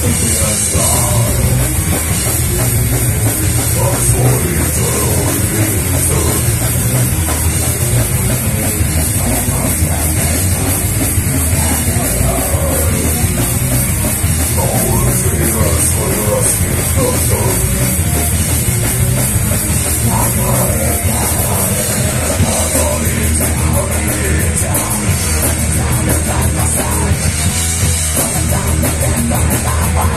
Think we are strong. Sort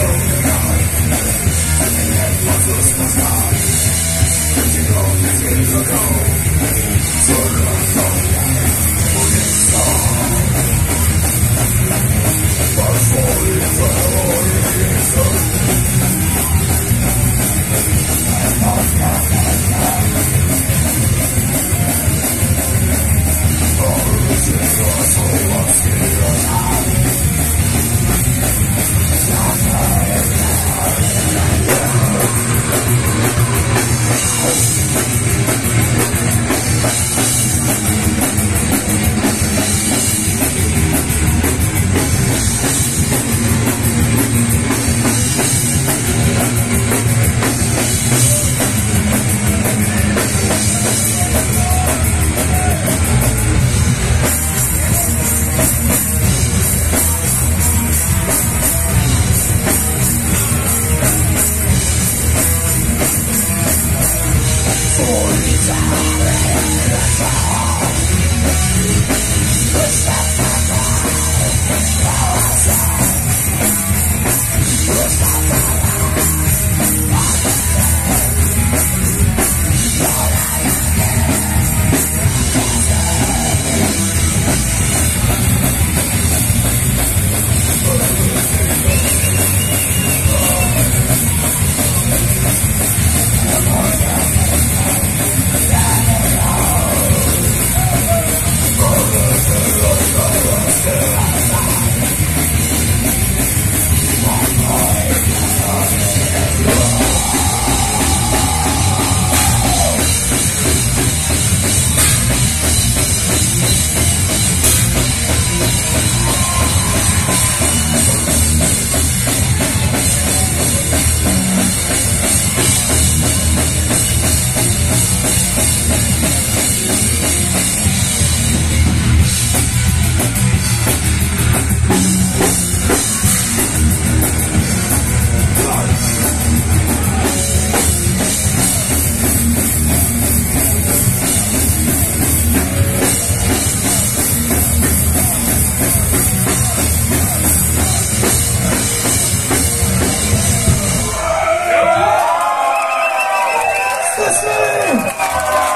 of That's all. That's. Jesus'